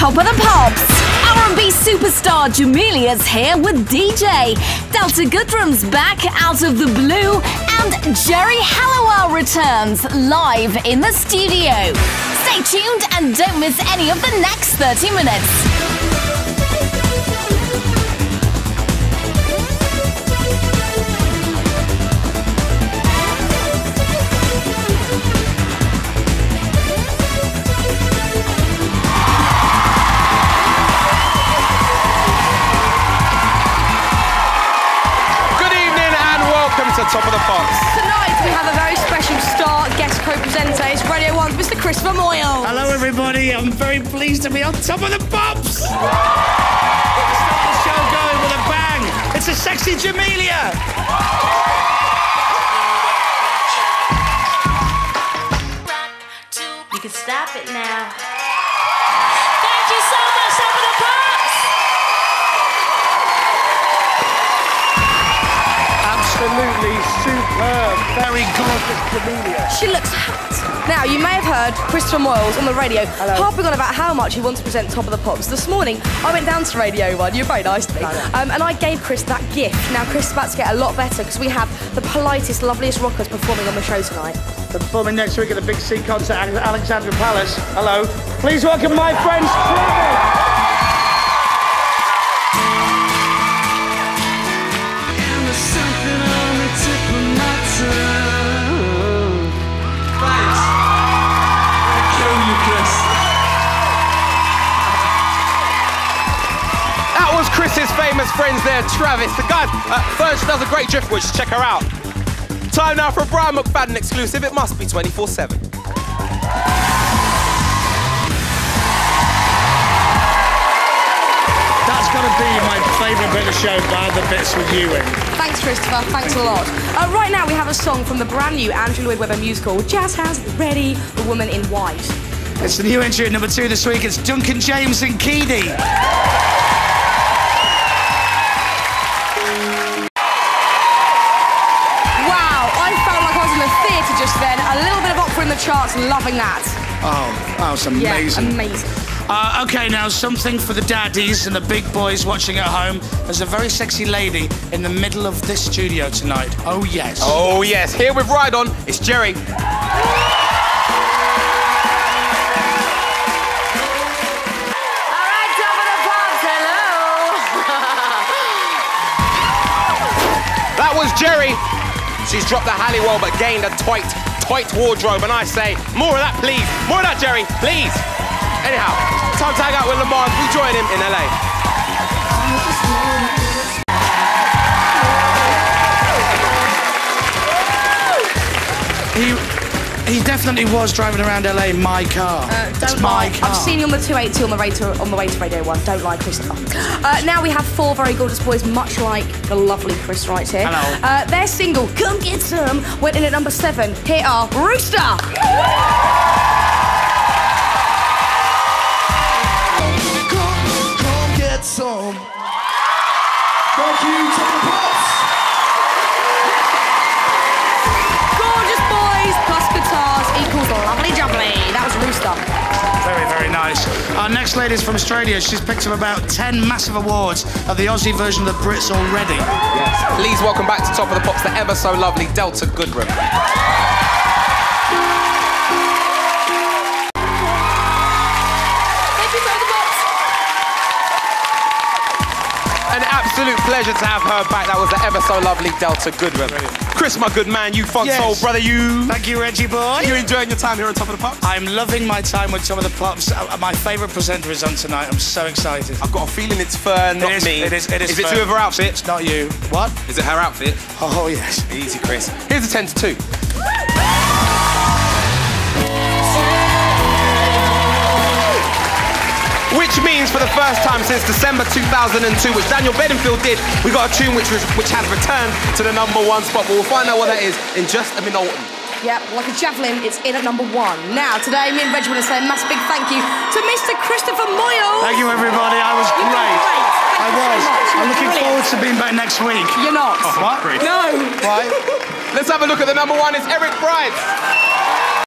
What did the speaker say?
Top of the Pops. R&B superstar Jamelia's here with DJ. Delta Goodrem's back out of the blue. And Geri Halliwell returns live in the studio. Stay tuned and don't miss any of the next 30 minutes. Top of the Pops. Tonight we have a very special star guest co-presenter. It's Radio 1's Mr. Christopher Moyle. Hello, everybody. I'm very pleased to be on top of the pops. Start the show going with a bang. It's a sexy Jamelia. You can stop it now. Absolutely superb. Very gorgeous Jamelia. She looks hot. Now, you may have heard Christopher Moyles on the radio harping on about how much he wants to present Top of the Pops. This morning, I went down to Radio 1. You're very nice to me. Um, and I gave Chris that gift. Now, Chris is about to get a lot better because we have the politest, loveliest rockers performing on the show tonight. Performing next week at the Big C concert at Alexandra Palace. Hello. Please welcome my friends Travis. Famous friends there, Travis. The guy, uh, first, she does a great drift which check her out. Time now for a Brian McFadden exclusive. It must be 24 7. That's got to be my favourite bit of the show, bar the bits with you in. Thanks, Christopher. Thanks a lot. Uh, right now, we have a song from the brand new Andrew Lloyd Webber musical, Jazz Has Ready, The Woman in White. It's the new entry at number two this week. It's Duncan James and Keedie. Charts, loving that. Oh, that was amazing. Yeah, amazing. Uh, okay, now something for the daddies and the big boys watching at home. There's a very sexy lady in the middle of this studio tonight. Oh, yes. Oh, yes. Here with Ride On, it's Geri. All right, Top of the Pops, hello! That was Geri. She's dropped the Halliwell but gained a tight, tight wardrobe. And I say, more of that, please. More of that, Geri, please. Anyhow, time to hang out with Lemar. We join him in LA. Definitely was driving around LA in my car. it's Uh, Don't my lie. car. I've seen you on the 282 on the way to, on the way to Radio 1. Don't lie, Christopher. Uh, now we have four very gorgeous boys, much like the lovely Chris right here. Hello. Uh, their single, Come Get Some, went in at number seven. Here are Rooster. Come, come get some. Thank you, Top of Our next lady is from Australia. She's picked up about 10 massive awards of the Aussie version of the Brits already. Please welcome back to Top of the Pops, the ever so lovely Delta Goodrem. Absolute pleasure to have her back. That was the ever so lovely Delta Goodrem. Chris, my good man, you funk Yes. soul brother, you. Thank you, Reggie boy. Are you enjoying your time here on Top of the Pops? I'm loving my time with some of the pops. Uh, my favourite presenter is on tonight. I'm so excited. I've got a feeling it's Fearne, not is, me. it is- it is Is it Fearne. two of her outfit? It's not you. What? Is it her outfit? Oh, yes. Easy, Chris. Here's a 10 to 2. Which means for the first time since December 2002, which Daniel Bedingfield did, we got a tune which, was, which has returned to the number one spot. But we'll find out what that is in just a minute. Yep, like a javelin, it's in at number one. Now, today, me and Reg want to say a massive big thank you to Mr. Christopher Moyle. Thank you, everybody. I was You've great. great. Thank I you so was. much. I'm looking brilliant. forward to being back next week. You're not. Oh, what? No. Why? Let's have a look at the number one. It's Eric Prydz.